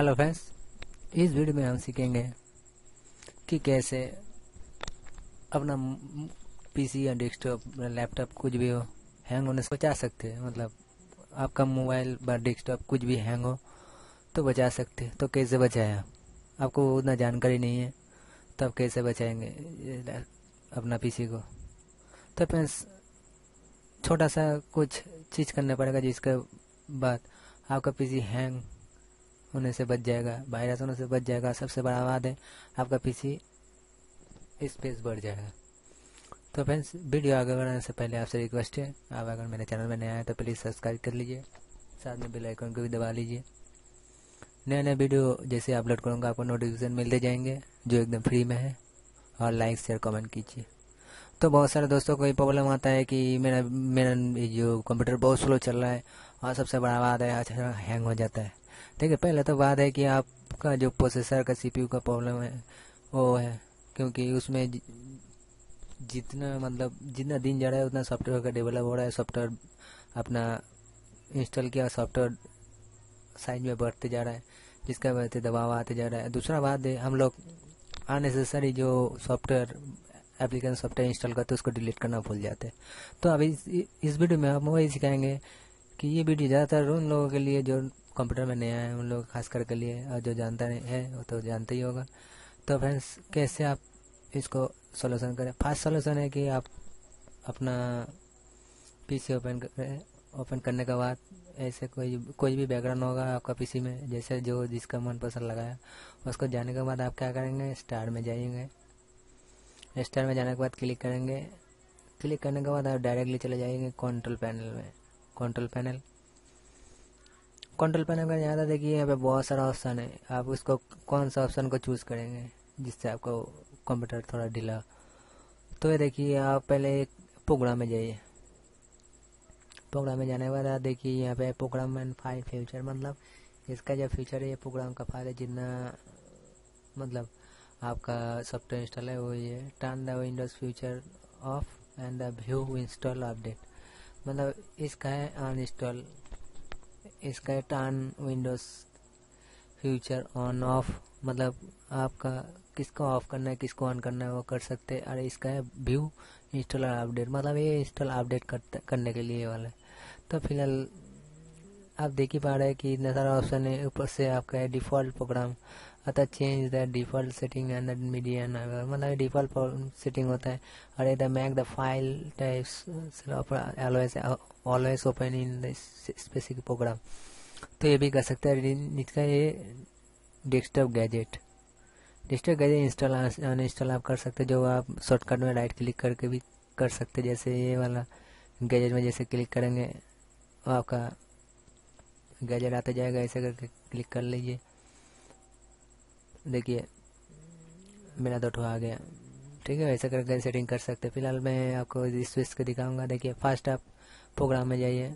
Hello friends इस video में हम सीखेंगे कि कैसे अपना पीसी या डेस्कटॉप लैपटॉप कुछ भी हो हैंग होने से बचा सकते हैं। मतलब आपका मोबाइल व डेस्कटॉप कुछ भी हैंग हो तो बचा सकते हैं। तो कैसे बचाएँ आपको उतना जानकारी नहीं है तो आप कैसे बचाएँगे अपना पीसी को? तो फ्रेंड्स छोटा सा कुछ चीज़ करना पड़ेगा जिसके बाद आपका पीसी हैंग होने से बच जाएगा वायरस होने से बच जाएगा, सबसे बड़ा बात है, आपका पीसी स्पेस बढ़ जाएगा। तो फ्रेंड्स वीडियो आगे बढ़ाने से पहले आपसे रिक्वेस्ट है, आप अगर मेरे चैनल में नए आए तो प्लीज़ सब्सक्राइब कर लीजिए, साथ में बेल आइकन को भी दबा लीजिए। नया नए वीडियो जैसे अपलोड करूँगा, आपको नोटिफिकेशन मिलते जाएँगे, जो एकदम फ्री में है, और लाइक शेयर कमेंट कीजिए। तो बहुत सारे दोस्तों को ये प्रॉब्लम आता है कि मेरा मेरा जो कंप्यूटर बहुत स्लो चल रहा है, और सबसे बड़ा बात है अच्छा हैंग हो जाता है। है पहले तो बात है कि आपका जो प्रोसेसर का सीपीयू का प्रॉब्लम है वो है क्योंकि उसमें जितना मतलब जितना दिन जा रहा है उतना सॉफ्टवेयर का डेवलप हो रहा है। सॉफ्टवेयर अपना इंस्टॉल किया सॉफ्टवेयर साइज़ में बढ़ते जा रहा है जिसका वजह से दबाव आते जा रहा है। दूसरा बात है हम लोग अननेसेसरी जो सॉफ्टवेयर एप्लीकेशन सॉफ्टवेयर इंस्टॉल करते उसको डिलीट करना भूल जाते हैं। तो अभी इस, इस वीडियो में हम वही सिखाएँगे कि ये वीडियो ज़्यादातर उन लोगों के लिए जो कंप्यूटर में नया है, उन लोग खास करके लिए, और जो जानता है वो तो जानते ही होगा। तो फ्रेंड्स कैसे आप इसको सोल्यूशन करें? फ़र्स्ट सोल्यूशन है कि आप अपना पीसी ओपन करें ओपन करने के बाद ऐसे कोई कोई भी बैकग्राउंड होगा आपका पीसी में, जैसे जो जिसका मन पसंद लगाया, उसको जाने के बाद आप क्या करेंगे? स्टार में जाएँगे। स्टार में जाने के बाद क्लिक करेंगे। क्लिक करने के बाद आप डायरेक्टली चले जाएँगे कंट्रोल पैनल में। कंट्रोल पैनल कंट्रोल पैनल का ज़्यादा देखिए, यहाँ पे बहुत सारा ऑप्शन है। आप उसको कौन सा ऑप्शन को चूज़ करेंगे, जिससे आपको कंप्यूटर थोड़ा ढीला। तो ये देखिए, आप पहले प्रोग्राम में जाइए। प्रोग्राम में जाने के बाद आप देखिए, यहाँ पे प्रोग्राम एंड फ़ाइल फ्यूचर मतलब इसका जो फीचर है, ये प्रोग्राम का फ़ाइल है, जितना मतलब आपका सॉफ्टवेयर इंस्टॉल है, वो ये turn the Windows feature off and the view install update मतलब इसका है अनइंस्टॉल इसका turn Windows feature on, off मतलब आपका किसको ऑफ़ करना है, किसको ऑन करना है, वो कर सकते हैं। और इसका है व्यू इंस्टॉल अपडेट मतलब ये इंस्टॉल अपडेट करने के लिए वाला है। तो फ़िलहाल आप देख ही पा रहे हैं कि इतना सारा ऑप्शन है। ऊपर से आपका है डिफ़ॉल्ट प्रोग्राम अतः change the default setting and media मतलब डिफ़ॉल्ट सेटिंग होता है। और इधर make the file types always always open in the specific program तो ये भी कर सकते हैं। इसका ये desktop gadget desktop gadget install uninstall आप कर सकते जो आप शॉर्टकट में राइट क्लिक करके भी कर सकते जैसे ये वाला गैजेट में जैसे क्लिक करेंगे आपका गैजेट आता जाएगा, ऐसे करके क्लिक कर लीजिए। देखिए, मेरा दो ठो आ गया। ठीक है, ऐसे करके सेटिंग कर सकते हैं। फ़िलहाल मैं आपको इस स्विच के दिखाऊँगा। देखिए फ़र्स्ट आप प्रोग्राम में जाइए।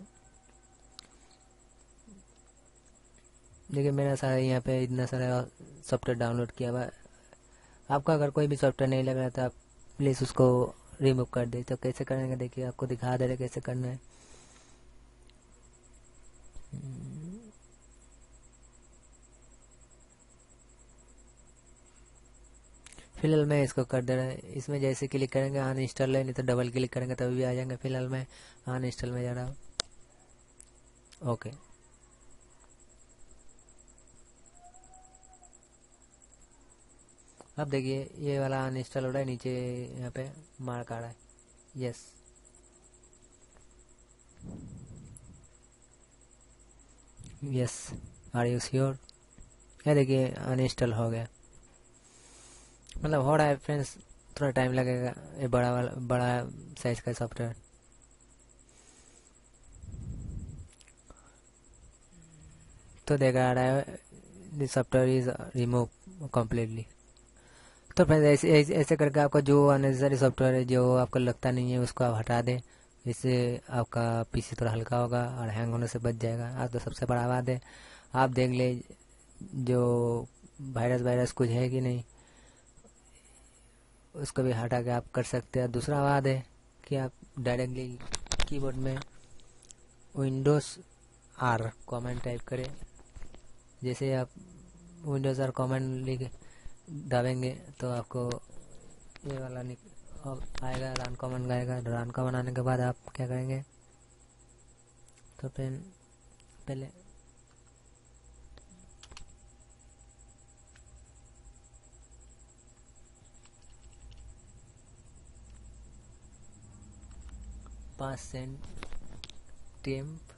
देखिए, मेरा सारा यहाँ पे इतना सारा सॉफ्टवेयर डाउनलोड किया हुआ आपका अगर कोई भी सॉफ्टवेयर नहीं लग रहा तो आप प्लीज़ उसको रिमूव कर दे तो कैसे करेंगे? देखिए, आपको दिखा दे रहे कैसे करना है। फ़िलहाल मैं इसको कर दे रहा है। इसमें जैसे क्लिक करेंगे, अन इंस्टॉल है, नहीं तो डबल क्लिक करेंगे, तभी भी आ जाएँगे। फ़िलहाल मैं अन इंस्टॉल में जा रहा हूँ। ओके। अब देखिए, ये वाला अन इंस्टॉल हो रहा है, नीचे यहाँ पे मार्क आ रहा है। Yes yes are you sure ये देखिए अनइंस्टॉल हो गया। मतलब हो रहा है फ्रेंड्स थोड़ा टाइम लगेगा, ये बड़ा वाला, बड़ा साइज़ का सॉफ्टवेयर तो देखा आ रहा है this software is remove completely तो फ्रेंड्स ऐसे ऐसे करके आपका जो अननेसेसरी सॉफ्टवेयर है, जो आपको लगता नहीं है, उसको आप हटा दें। इससे आपका पीसी थोड़ा हल्का होगा और हैंग होने से बच जाएगा। आज तो सबसे बड़ा बात है। आप देख ले, जो वायरस वायरस कुछ है कि नहीं। उसको भी हटा के आप कर सकते हैं। दूसरा बात है कि आप डायरेक्टली कीबोर्ड में विंडोज़ आर कमेंट टाइप करें। जैसे आप विंडोज़ आर कमेंट लिख दबेंगे तो आपको ये वाला आएगा रन कमेंट आएगा। रन कमेंट आने के बाद आप क्या करेंगे? तो पेन पहले पाँच cent temp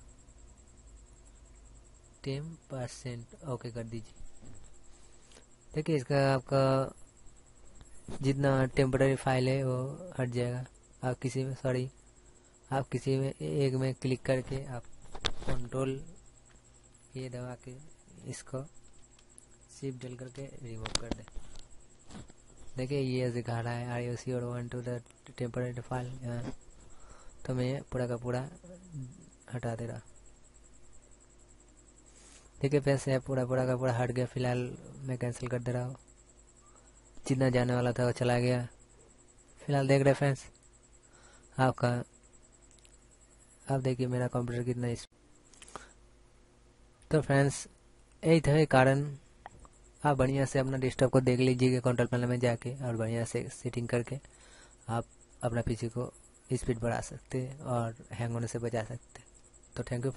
temp percent okay कर दीजिए। देखिए, इसका आपका जितना टेम्पररी फ़ाइल है, वो हट जाएगा। आप किसी में सॉरी आप किसी में, एक में क्लिक करके आप कंट्रोल ये दबा के इसको सिप डल करके रिमूव कर दें। देखिए, ये दिखा रहा है आर यू सी और one two the temporary file तो मैं ये पूरा का पूरा हटा दे रहा। देखिए पैसे पूरा पूरा का पूरा हट गया, फ़िलहाल मैं कैंसिल कर दे रहा हूँ। जितना जाने वाला था वो चला गया। फ़िलहाल देख रहे फ्रेंड्स आपका आप देखिए मेरा कंप्यूटर कितना इस तो फ्रेंड्स यही था कारण। आप बढ़िया से अपना डिस्टर्ब को देख लीजिएगा कंट्रोल पैनल में जाके और बढ़िया से सेटिंग करके आप अपना पीसी को स्पीड बढ़ा सकते और हैंग होने से बचा सकते तो थैंक यू